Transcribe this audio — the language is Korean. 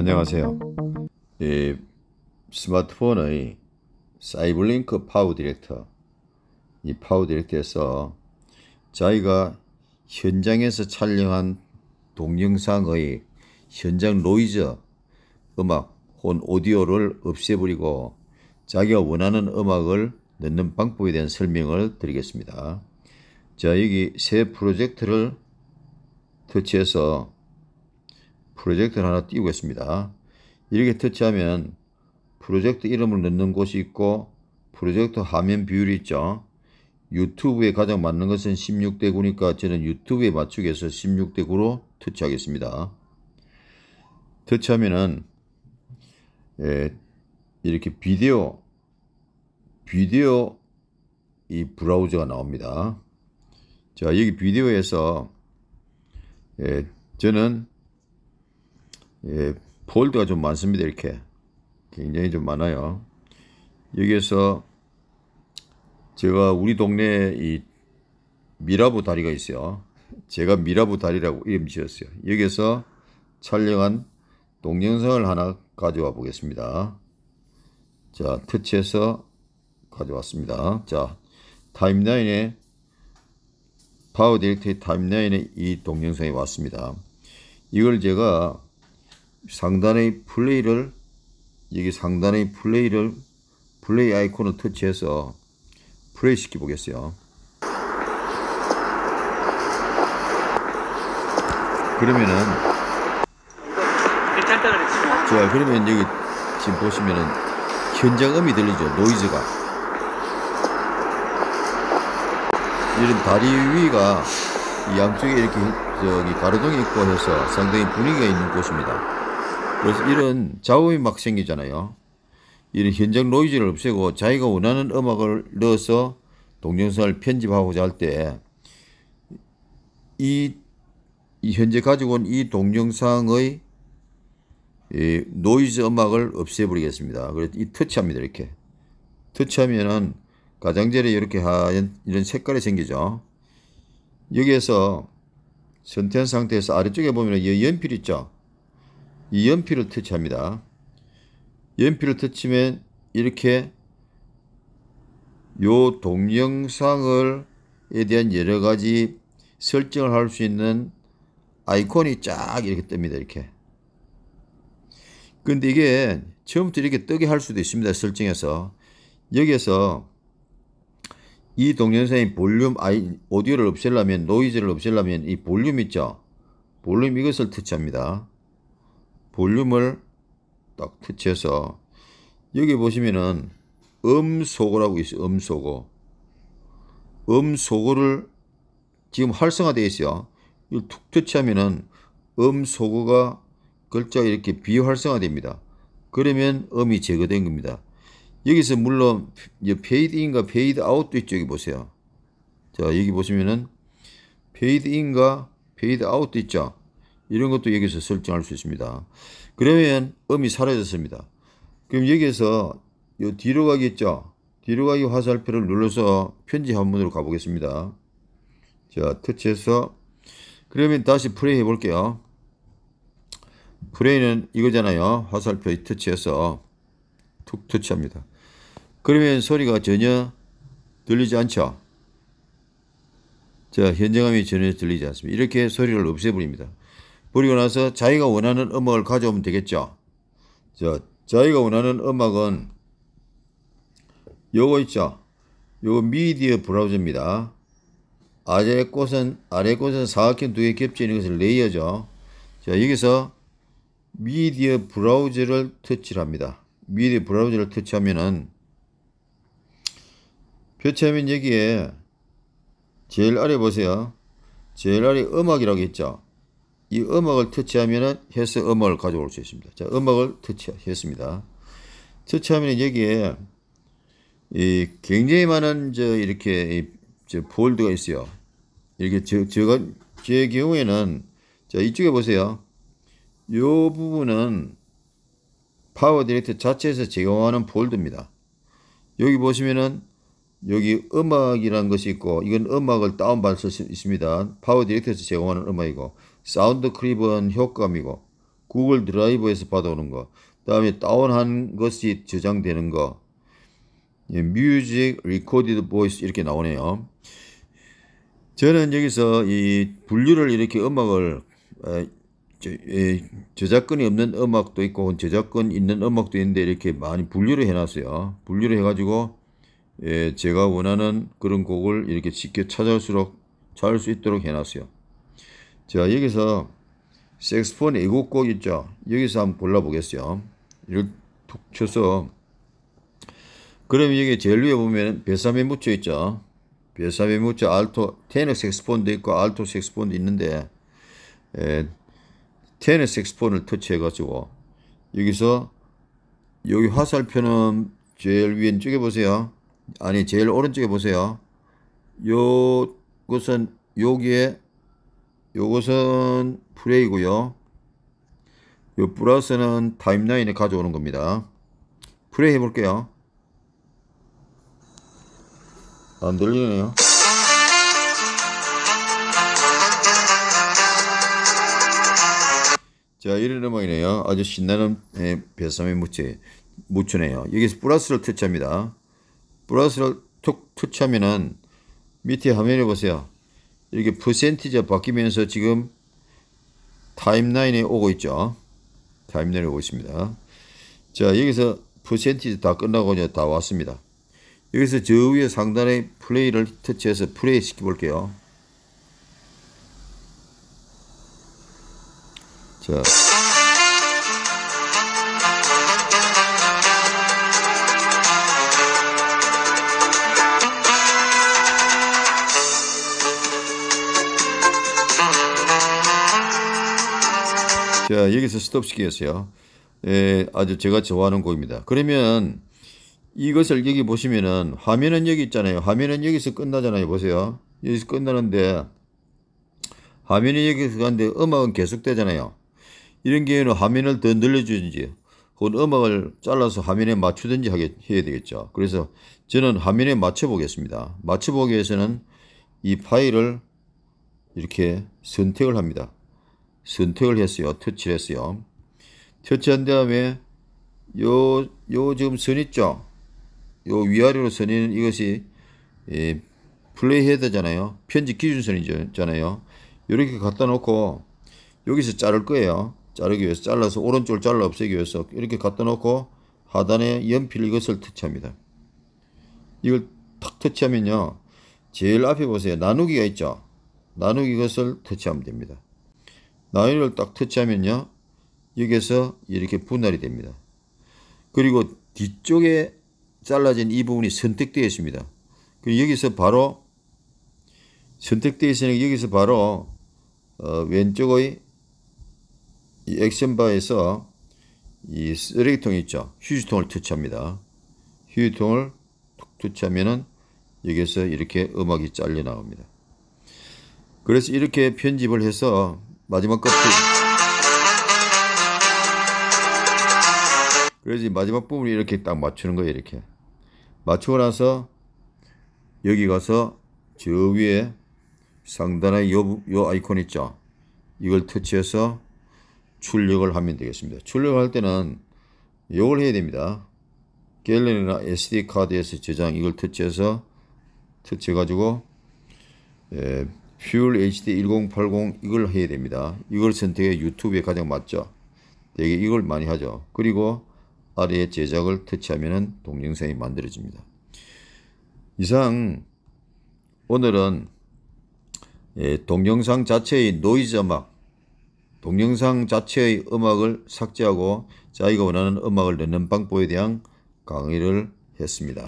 안녕하세요. 이 스마트폰의 CyberLink PowerDirector 이 PowerDirector에서 저희가 현장에서 촬영한 동영상의 현장 노이즈 음악 혹은 오디오를 없애버리고 자기가 원하는 음악을 넣는 방법에 대한 설명을 드리겠습니다. 자 여기 새 프로젝트를 터치해서 프로젝트를 하나 띄우겠습니다. 이렇게 터치하면 프로젝트 이름을 넣는 곳이 있고 프로젝트 화면 비율이 있죠. 유튜브에 가장 맞는 것은 16대 9니까 저는 유튜브에 맞추기 위해서 16대 9로 터치하겠습니다. 터치하면은 예, 이렇게 비디오 비디오 이 브라우저가 나옵니다. 자 여기 비디오에서 예, 저는 예, 폴드가 좀 많습니다. 이렇게 굉장히 좀 많아요. 여기에서 제가 우리 동네에 이 미라부 다리가 있어요. 제가 미라부 다리라고 이름 지었어요. 여기에서 촬영한 동영상을 하나 가져와 보겠습니다. 자, 터치해서 가져왔습니다. 자, 타임라인에 PowerDirector의 타임라인에 이 동영상이 왔습니다. 이걸 제가 상단의 플레이를 여기 상단의 플레이를 플레이 아이콘을 터치해서 플레이 시켜 보겠어요. 그러면은 뭐. 자 그러면 여기 지금 보시면은 현장음이 들리죠 노이즈가 이런 다리 위가 양쪽에 이렇게 저기 가로등이 있고 해서 상당히 분위기가 있는 곳입니다. 그래서 이런 자음이 막 생기잖아요. 이런 현장 노이즈를 없애고 자기가 원하는 음악을 넣어서 동영상을 편집하고자 할때이이 현재 가지고 온 이 동영상의 이 노이즈 음악을 없애버리겠습니다. 그래서 이 터치합니다. 이렇게 터치하면은 가장자리에 이렇게 하얀 이런 색깔이 생기죠. 여기에서 선택한 상태에서 아래쪽에 보면 이 연필 있죠. 이 연필을 터치합니다. 연필을 터치면 이렇게 요 동영상을 에 대한 여러 가지 설정을 할 수 있는 아이콘이 쫙 이렇게 뜹니다. 이렇게. 근데 이게 처음부터 이렇게 뜨게 할 수도 있습니다. 설정해서. 여기에서 이 동영상의 볼륨 아이, 오디오를 없애려면 노이즈를 없애려면 이 볼륨 있죠. 볼륨 이것을 터치합니다. 볼륨을 딱 터치해서 여기 보시면은 음소거라고 있어요. 음소거. 음소거를 지금 활성화되어 있어요. 이걸 툭 터치하면은 음소거가 글자 이렇게 비활성화됩니다. 그러면 음이 제거된 겁니다. 여기서 물론 페이드 인과 페이드 아웃도 있죠. 여기 보세요. 자, 여기 보시면은 페이드 인과 페이드 아웃도 있죠. 이런 것도 여기서 설정할 수 있습니다. 그러면 음이 사라졌습니다. 그럼 여기에서 요 뒤로 가겠죠. 뒤로 가기 화살표를 눌러서 편지 한문으로 가보겠습니다. 자, 터치해서 그러면 다시 플레이 해볼게요. 플레이는 이거잖아요. 화살표 터치해서 툭 터치합니다. 그러면 소리가 전혀 들리지 않죠. 자, 현장음이 전혀 들리지 않습니다. 이렇게 소리를 없애버립니다. 버리고 나서 자기가 원하는 음악을 가져오면 되겠죠. 자, 자기가 원하는 음악은 요거 있죠. 요거 미디어 브라우저입니다. 아래 꽃은 아래 꽃은 사각형 두 개 겹쳐 있는 것을 레이어죠. 자, 여기서 미디어 브라우저를 터치를 합니다. 미디어 브라우저를 터치하면은 표체하면 여기에 제일 아래 보세요. 제일 아래 음악이라고 있죠. 이 음악을 터치하면은 해서 음악을 가져올 수 있습니다. 자, 음악을 터치했습니다. 터치하면 여기에 이 굉장히 많은 저 이렇게 이저 폴더가 있어요. 이렇게 저 제가 제 경우에는 자 이쪽에 보세요. 요 부분은 파워 디렉터 자체에서 제공하는 폴더입니다. 여기 보시면은 여기 음악이라는 것이 있고 이건 음악을 다운받을 수 있습니다. 파워 디렉터에서 제공하는 음악이고 sound clip은 효과음이고 구글 드라이브에서 받아오는 거, 다음에 다운한 것이 저장되는 거, 예, music, recorded voice 이렇게 나오네요. 저는 여기서 이 분류를 이렇게 음악을 저작권이 없는 음악도 있고 저작권 있는 음악도 있는데 이렇게 많이 분류를 해놨어요. 분류를 해가지고 예, 제가 원하는 그런 곡을 이렇게 쉽게 찾아올 수 찾을 수 있도록 해놨어요. 자 여기서 색소폰 외국곡 있죠. 여기서 한번 골라보겠어요. 이걸 툭 쳐서 그러면 여기 제일 위에 보면 베사메 무초 있죠. 베사메 무초 알토 테너 색소폰도 있고 알토 색소폰도 있는데 에, 테너 색소폰을 터치해 가지고 여기서 여기 화살표는 제일 왼쪽에 보세요. 아니 제일 오른쪽에 보세요. 요것은 여기에 요것은 프레이고요. 요 플러스는 타임라인에 가져오는 겁니다. 프레이 해볼게요. 안 들리네요. 자, 이런 음악이네요. 아주 신나는 예, 배삼의 무채, 무추네요. 여기서 플러스를 터치합니다. 플러스를 툭 터치하면은 밑에 화면에 보세요. 이렇게 퍼센티지가 바뀌면서 지금 타임라인에 오고 있죠. 타임라인에 오고 있습니다. 자, 여기서 퍼센티지 다 끝나고 이제 다 왔습니다. 여기서 저 위에 상단에 플레이를 터치해서 플레이 시켜 볼게요. 자. 자, 여기서 스톱 시키겠어요. 예, 아주 제가 좋아하는 곡입니다. 그러면 이것을 여기 보시면은 화면은 여기 있잖아요. 화면은 여기서 끝나잖아요. 보세요. 여기서 끝나는데 화면이 여기서 가는데 음악은 계속되잖아요. 이런 경우에는 화면을 더 늘려주든지 혹은 음악을 잘라서 화면에 맞추든지 하게 해야 되겠죠. 그래서 저는 화면에 맞춰 보겠습니다. 맞춰 보기 위해서는 이 파일을 이렇게 선택을 합니다. 선택을 했어요. 터치를 했어요. 터치한 다음에 요, 요 지금 선 있죠? 요 위아래로 선이 이것이 예, 플레이 헤드잖아요. 편집 기준선이잖아요. 이렇게 갖다 놓고 여기서 자를 거예요. 자르기 위해서 잘라서 오른쪽을 잘라 없애기 위해서 이렇게 갖다 놓고 하단에 연필 이것을 터치합니다. 이걸 탁 터치하면요. 제일 앞에 보세요. 나누기가 있죠. 나누기 것을 터치하면 됩니다. 나누기를 딱 터치하면요. 여기서 이렇게 분할이 됩니다. 그리고 뒤쪽에 잘라진 이 부분이 선택되어 있습니다. 그리고 여기서 바로 선택되어 있으니 여기서 바로 어, 왼쪽의 이 액션바에서 이 쓰레기통 있죠. 휴지통을 터치합니다. 휴지통을 툭 터치하면은 여기서 이렇게 음악이 잘려 나옵니다. 그래서 이렇게 편집을 해서 마지막 끝에 그래서 마지막 부분이 이렇게 딱 맞추는 거예요. 이렇게 맞추고 나서 여기 가서 저 위에 상단에 요, 요 아이콘 있죠. 이걸 터치해서 출력을 하면 되겠습니다. 출력할 때는 이걸 해야 됩니다. 갤러리나 SD 카드에서 저장 이걸 터치해서 터치해 가지고 예, full HD 1080 이걸 해야 됩니다. 이걸 선택해 유튜브에 가장 맞죠. 되게 이걸 많이 하죠. 그리고 아래에 제작을 터치하면 동영상이 만들어집니다. 이상 오늘은 예, 동영상 자체의 노이즈 음악, 동영상 자체의 음악을 삭제하고 자기가 원하는 음악을 넣는 방법에 대한 강의를 했습니다.